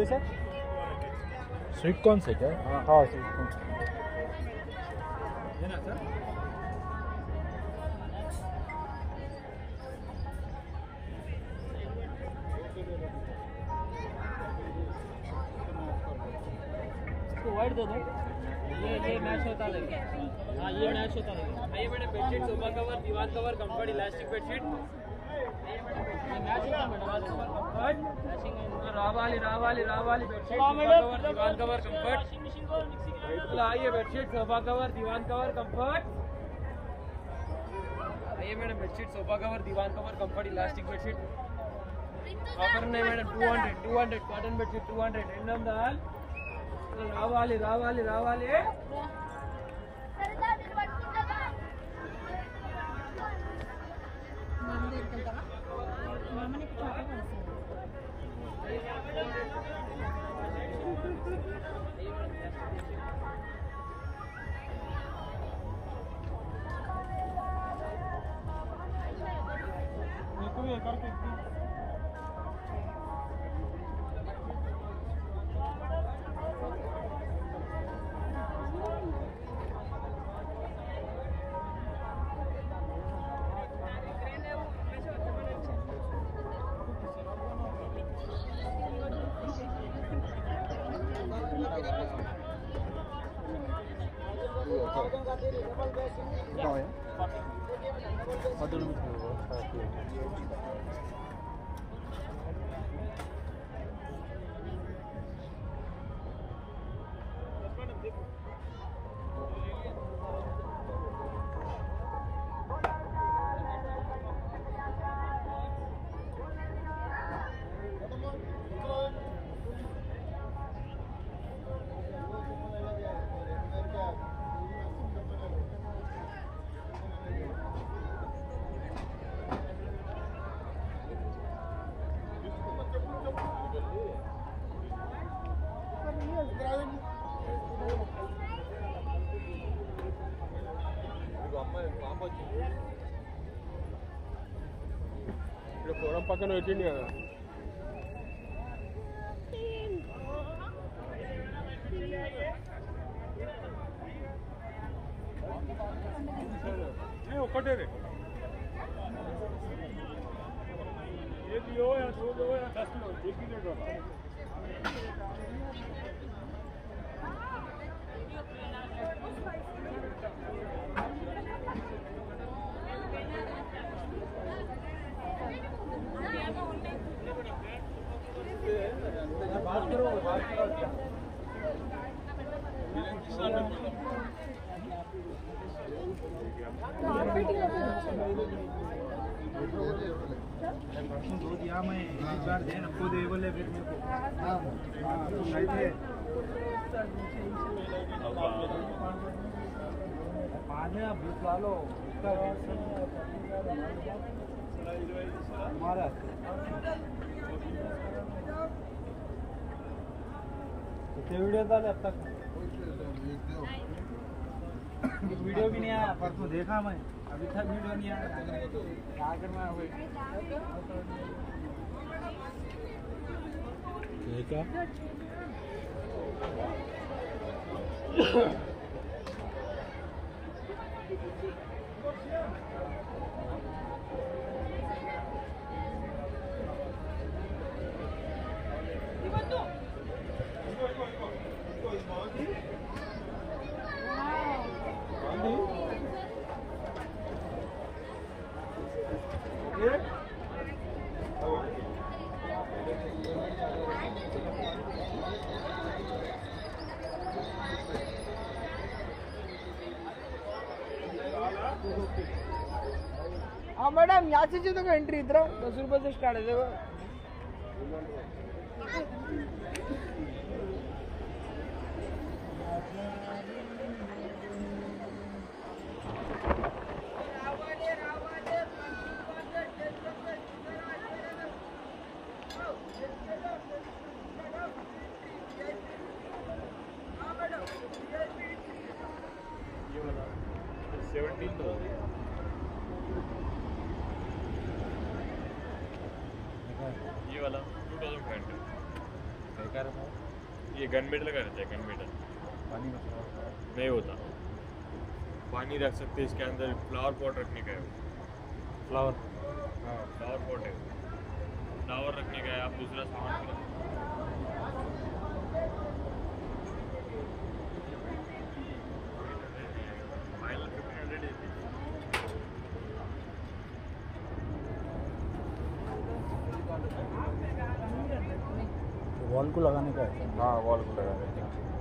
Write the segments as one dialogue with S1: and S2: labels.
S1: बोले sir sweet corn से क्या हाँ स्वीट कॉर्न
S2: वाइट दे दो। ये ये मैच होता रहेगा हाँ ये मैच होता रहेगा
S3: आइए मैडम बेडशीट सोफा कवर दीवार कवर कंफर्ट इलास्टिक बेडशीट
S2: ये मैच होता मैडम
S3: రావాలి
S2: రావాలి
S3: రావాలి
S2: కవర్
S3: దివాన్ కవర్ కంఫర్ట్ ఇట్లా ఆయ్యే bedsheet sofa cover divan cover comfort అదే madam bedsheet sofa cover divan cover comfort elastic bedsheet offer ఉన్నాయి madam two hundred two hundred cotton bedsheet two hundred రెండు వందలు రావాలి రావాలి రావాలి
S4: మంది
S5: Me estoy de parte aquí.
S1: పక్కన పెట్టింది కదా
S6: परसों दो दिया मैं एक बार दे आपको दे बोले फिर मेरे को हाँ। तो नहीं थे बाद में बीस ला लो उसका हमारा कितने वीडियो डाले अब तक? वीडियो भी नहीं आया परसों देखा मैं। अभी तक वीडियो नहीं आया। क्या करना है भाई
S1: ठीक है
S4: हाँ मैडम यहाँ से जो तो एंट्री इधर दस रुपए से स्टार्ट है देखो
S1: सेवनटीन तो
S5: ये वाला टू थाउज़ेंड फाइव हंड्रेड ये गन मेडल का रहता है गन मेडल
S1: पानी में
S5: नहीं होता पानी रख सकते हैं इसके अंदर फ्लावर पॉट रखने का है
S1: फ्लावर
S5: हाँ फ्लावर पॉट है। फ्लावर रखने का है आप दूसरा सामान भी
S1: वॉल को लगाने का है?
S5: हाँ वॉल को लगाने देते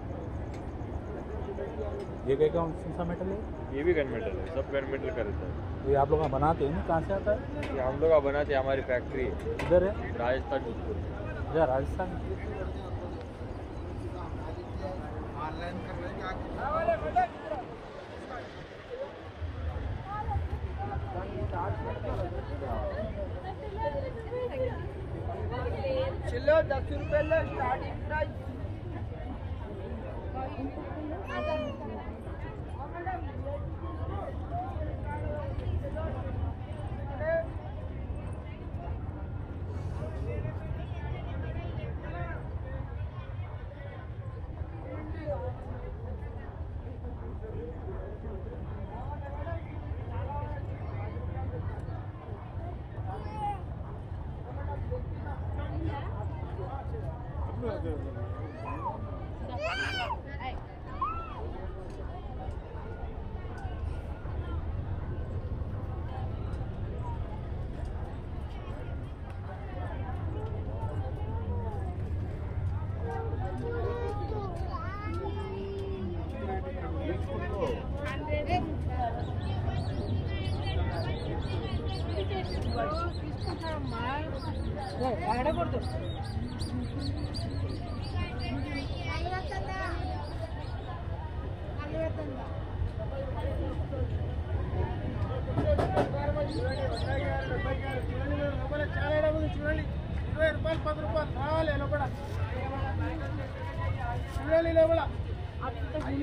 S1: ये क्या कौन सा मेटल है?
S5: ये भी गन मेडल है सब गन मेडल का रहता है।
S1: ये आप लोग बनाते हैं ना कहाँ से आता है?
S5: ये हम लोग बनाते हैं हमारी फैक्ट्री है।
S1: इधर है?
S5: राजस्थान जोधपुर
S1: इधर राजस्थान।
S6: क्या
S4: चलो दस रुपए ले स्टार्टिंग प्राइस Thank you.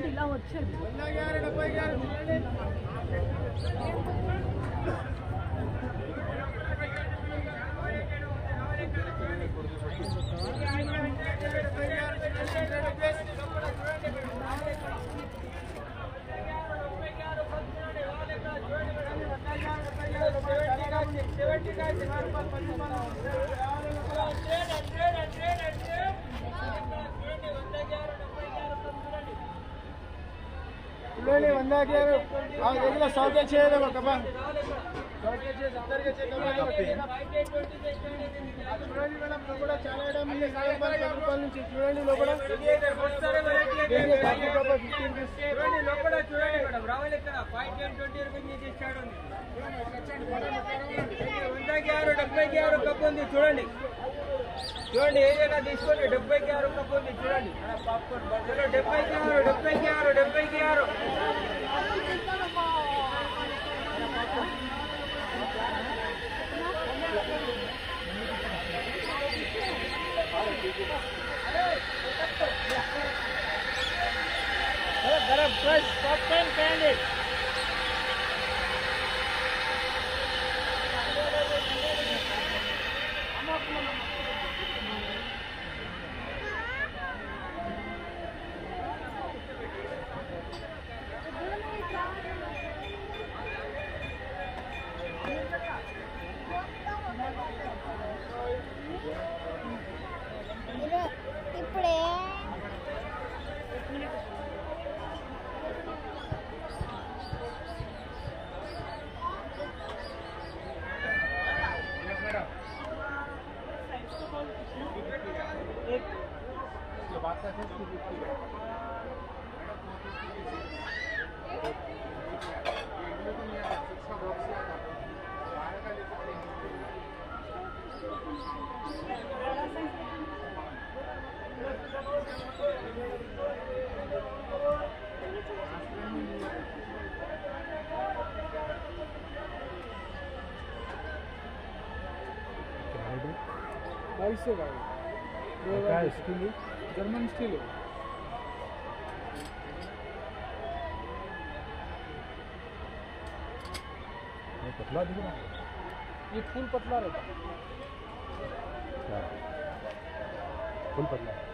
S7: ఇలా వచ్చేది
S4: వంద గ్యారె
S6: ఇప్పుడే వందాకారు ఆ దగ్గర షార్టేజ్ చేయలేదు ఒక చాలా చూడండి
S8: ట్వంటీ రూపీస్. ఇచ్చాడు. వందకి డెబ్బైకి ఆరు కప్పు చూడండి. చూడండి ఏదైనా తీసుకోండి డెబ్బైకి ఆరు కప్ ఉంది చూడండి చలో, డెబ్బైకి ఆరు డెబ్బైకి ఆరు డెబ్బైకి ఆరు
S2: गरम फ्रेश पॉपकॉर्न कैंडी
S6: बाईस का है
S1: काय स्टील
S6: जर्मन स्टील है।
S1: पतला दिख रहा है।
S6: ये फुल पतला रहता है।
S1: क्या फुल पतला।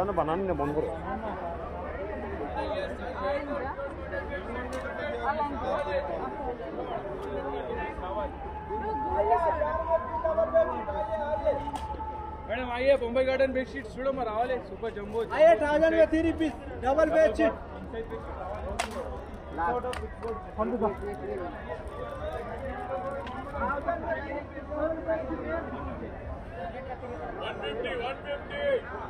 S9: 나는
S8: 바나는데 뭔 거로? मैडम आइए बम्बई गार्डन बेडशीट छोड़ो मैं सुपर जम्बो
S6: आइए थाउज़ेंड में three piece double bedsheet one
S4: fifty one fifty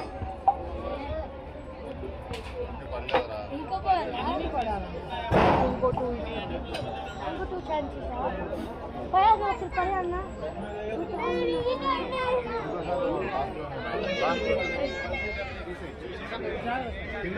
S4: ఇంకొకటి ఇంకోటి ఇంకోటి ఛాన్సెస్ పయాదు అసలు పని అన్న
S6: కింద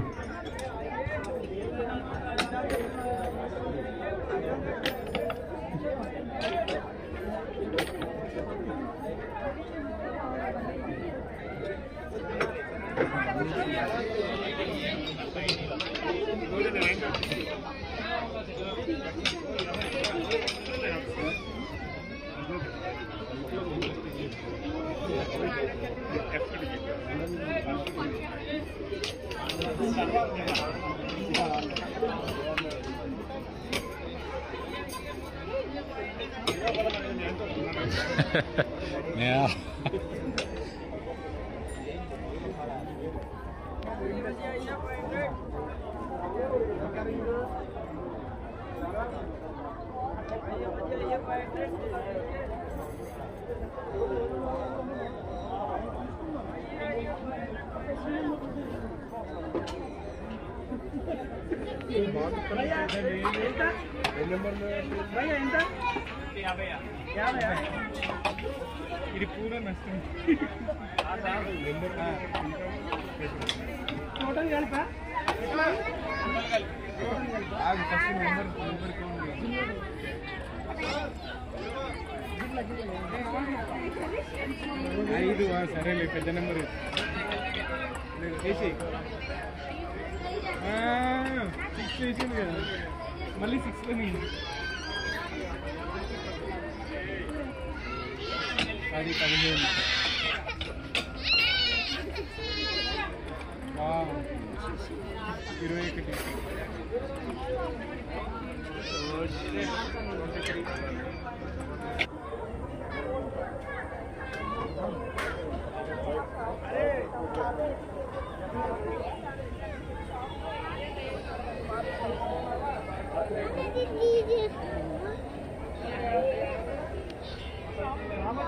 S6: ఇది పూర నష్టం టోటల్ కలిపా ఫస్ట్ నెంబర్ నెంబర్ ఐదు సరేలే పెద్ద నెంబర్ వేసి స్టేషన్ మళ్ళీ సిక్స్ అది పదిహేను ఇరవై ఒకటి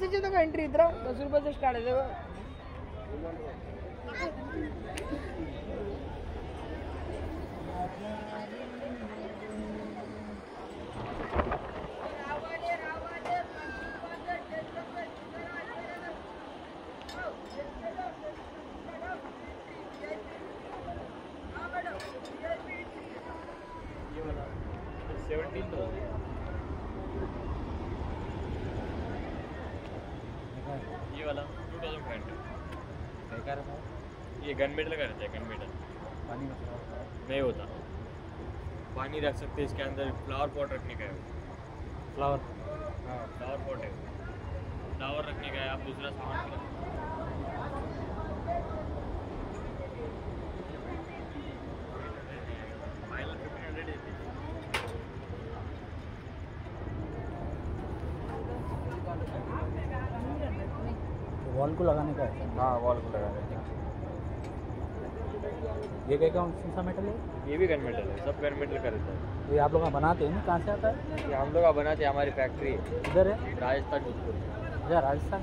S4: तो एंट्री इधर दस रुपये से स्टार्ट है
S5: सेवनटीन ये वाला। टू थाउज़ेंड फाइव हंड्रेड ये गन मेडल का रहता है गन मेडल नहीं होता। पानी रख सकते इसके अंदर फ्लावर पॉट रखने का है
S1: फ्लावर
S5: हाँ फ्लावर पॉट है। फ्लावर रखने का है आप दूसरा सामान भी रख फाइनल फिफ्टीन हंड्रेड
S1: वॉल को लगाने का है।
S5: हाँ वॉल को लगा देते
S1: ये क्या कौन सा मेटल है?
S5: ये भी गन मेटल है सब गन मेटल का रहता है।
S1: ये आप लोग बनाते हैं कहाँ से आता है?
S5: ये हम लोग बनाते हैं हमारी फैक्ट्री है।
S1: इधर है?
S5: राजस्थान जोधपुर
S1: इधर राजस्थान?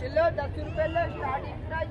S4: चलो दस रुपये लो स्टार्टिंग प्राइस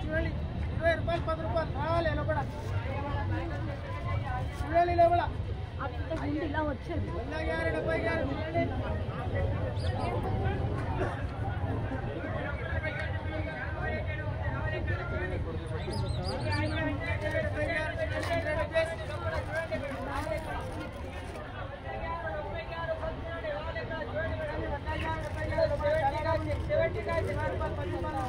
S4: చూడండి ఇరవై రూపాయలు పది రూపాయలు రావాలి లోపల చూడండి లోపల
S7: అంత గుండు ఇలా వచ్చేది
S4: వంద గారు డెబ్బై గారు చూడండి చూడండి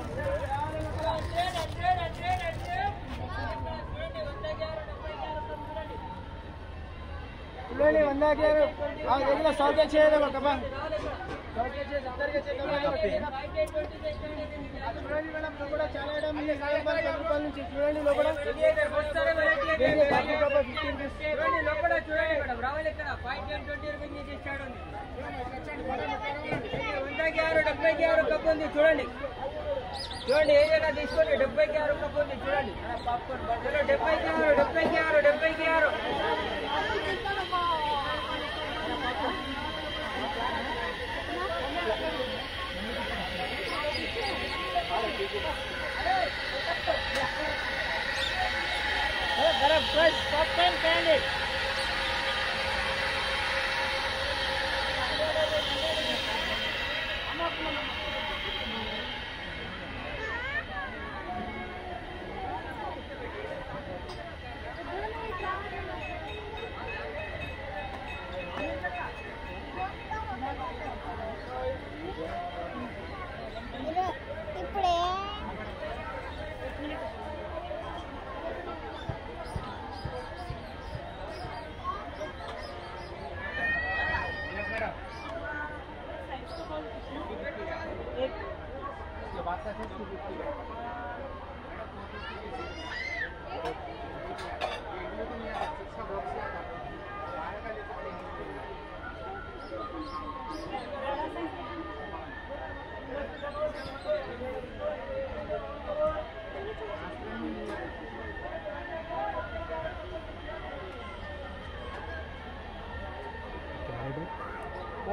S4: ఇప్పుడే వందాకారు ఆ దగ్గర సౌఖ్య చేయలేదు ఒక చాలా చూడండి వందకి ఉంది చూడండి. చూడండి ఏదైనా తీసుకోండి డెబ్బైకి ఆరు కప్ ఉంది చూడండి చలో డెబ్బైకి ఆరు డెబ్బైకి ఆరు డెబ్బైకి ఆరు फ्रेश पॉपकॉर्न कैंडी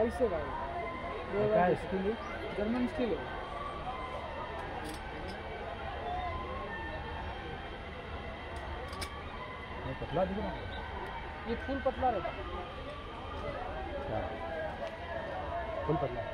S6: ऐसे भाई?
S1: काय स्किल
S6: जर्मन स्टील है
S1: पतला दिख रहा है?
S6: ये फुल पतला रहता
S1: है। फुल पतला।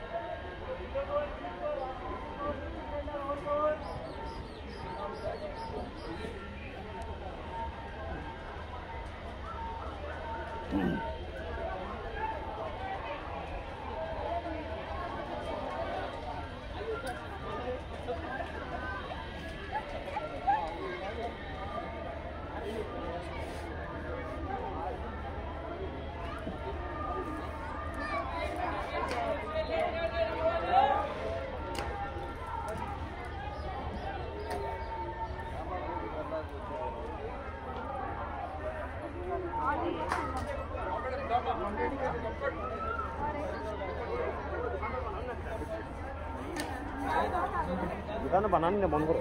S10: पता बनाने बंद करो।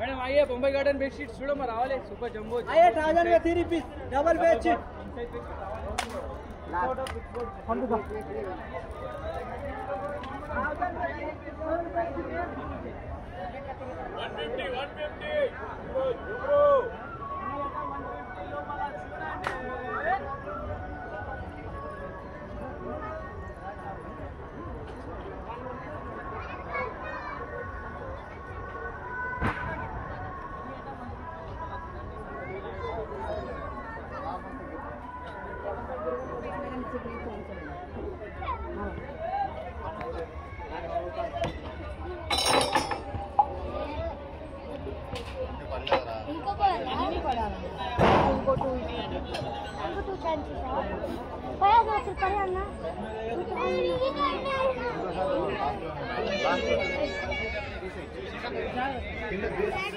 S6: मैडम आइए बम्बई गार्डन बेडशीट చూడो మరి రావాలి సూపర్
S2: आइए थाउज़ेंड में three piece double
S4: bedsheet one fifty one fifty Bayağı da otur para yanına.
S2: Güzel.